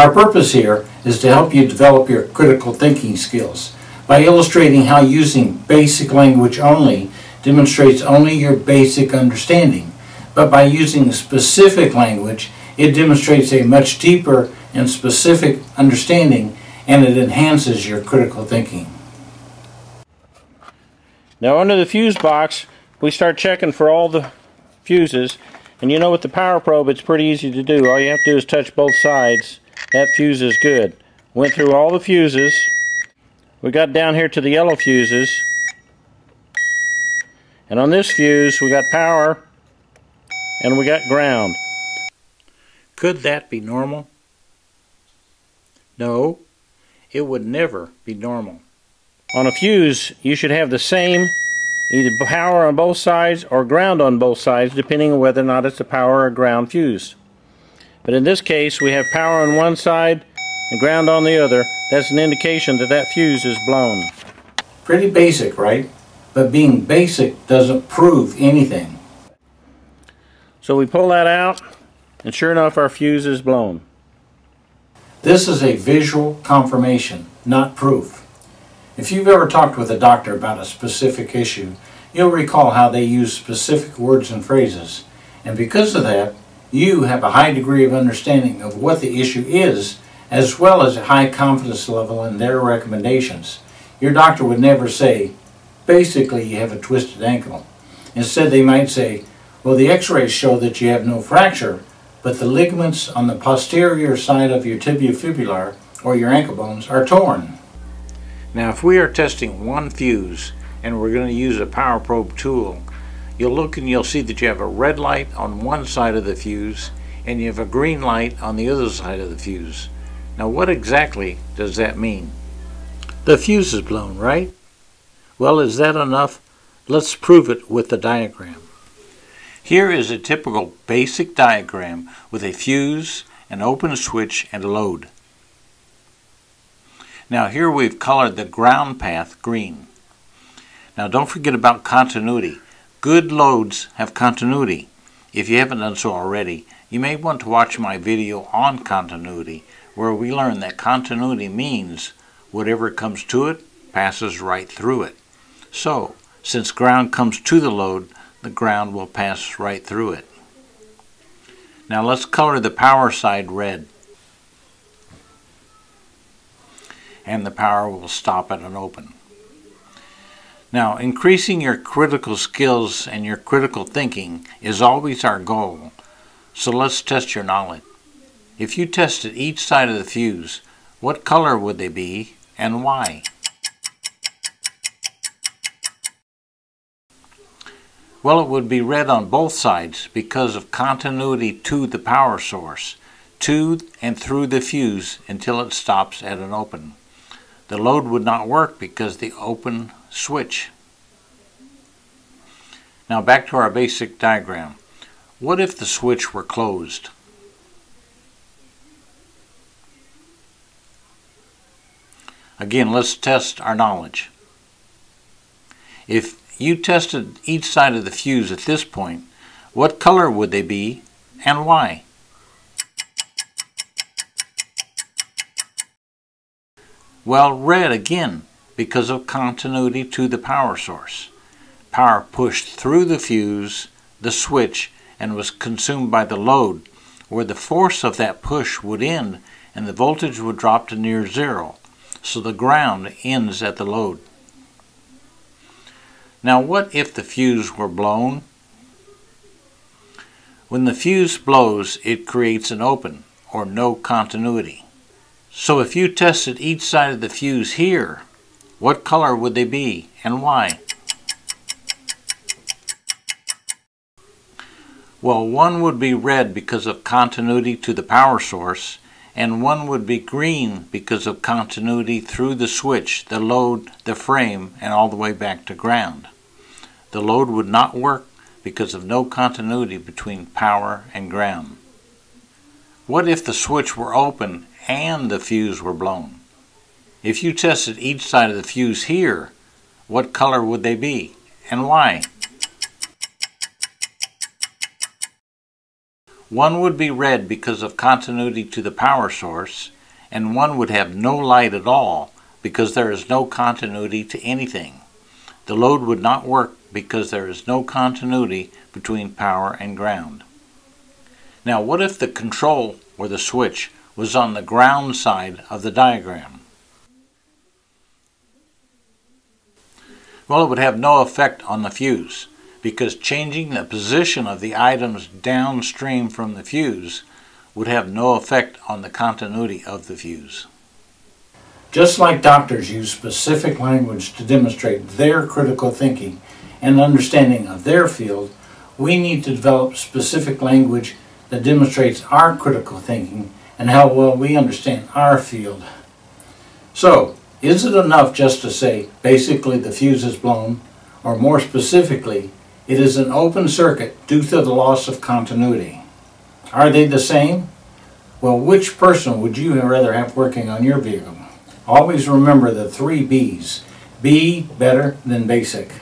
Our purpose here is to help you develop your critical thinking skills by illustrating how using basic language only demonstrates only your basic understanding, but by using specific language, it demonstrates a much deeper and specific understanding and it enhances your critical thinking. Now under the fuse box, we start checking for all the fuses. And you know with the power probe, it's pretty easy to do. All you have to do is touch both sides. That fuse is good. Went through all the fuses. We got down here to the yellow fuses. And on this fuse, we got power and we got ground. Could that be normal? No, it would never be normal. On a fuse, you should have the same either power on both sides or ground on both sides, depending on whether or not it's a power or ground fuse. But in this case, we have power on one side and ground on the other. That's an indication that that fuse is blown. Pretty basic, right? But being basic doesn't prove anything. So we pull that out, and sure enough, our fuse is blown. This is a visual confirmation, not proof. If you've ever talked with a doctor about a specific issue, you'll recall how they use specific words and phrases. And because of that, you have a high degree of understanding of what the issue is, as well as a high confidence level in their recommendations. Your doctor would never say, basically you have a twisted ankle. Instead they might say, well the x-rays show that you have no fracture, but the ligaments on the posterior side of your tibiofibular or your ankle bones are torn. Now if we are testing one fuse and we're going to use a power probe tool, you'll look and you'll see that you have a red light on one side of the fuse and you have a green light on the other side of the fuse. Now what exactly does that mean? The fuse is blown, right? Well, is that enough? Let's prove it with the diagram. Here is a typical basic diagram with a fuse, an open switch, and a load. Now here we've colored the ground path green. Now don't forget about continuity. Good loads have continuity. If you haven't done so already, you may want to watch my video on continuity where we learn that continuity means whatever comes to it passes right through it. So, since ground comes to the load, the ground will pass right through it. Now let's color the power side red. and the power will stop at an open. Now, increasing your critical skills and your critical thinking is always our goal, so let's test your knowledge. If you tested each side of the fuse, what color would they be and why? Well, it would be red on both sides because of continuity to the power source, to and through the fuse until it stops at an open the load would not work because the open switch. Now back to our basic diagram. What if the switch were closed? Again, let's test our knowledge. If you tested each side of the fuse at this point, what color would they be and why? Well, red again, because of continuity to the power source. Power pushed through the fuse, the switch, and was consumed by the load, where the force of that push would end and the voltage would drop to near zero, so the ground ends at the load. Now what if the fuse were blown? When the fuse blows, it creates an open, or no continuity. So if you tested each side of the fuse here, what color would they be and why? Well, one would be red because of continuity to the power source, and one would be green because of continuity through the switch, the load, the frame, and all the way back to ground. The load would not work because of no continuity between power and ground. What if the switch were open and the fuse were blown. If you tested each side of the fuse here, what color would they be and why? One would be red because of continuity to the power source, and one would have no light at all because there is no continuity to anything. The load would not work because there is no continuity between power and ground. Now what if the control or the switch was on the ground side of the diagram? Well, it would have no effect on the fuse because changing the position of the items downstream from the fuse would have no effect on the continuity of the fuse. Just like doctors use specific language to demonstrate their critical thinking and understanding of their field, we need to develop specific language that demonstrates our critical thinking and how well we understand our field. So, is it enough just to say, basically the fuse is blown, or more specifically, it is an open circuit due to the loss of continuity? Are they the same? Well, which person would you rather have working on your vehicle? Always remember the three B's. Be better than basic.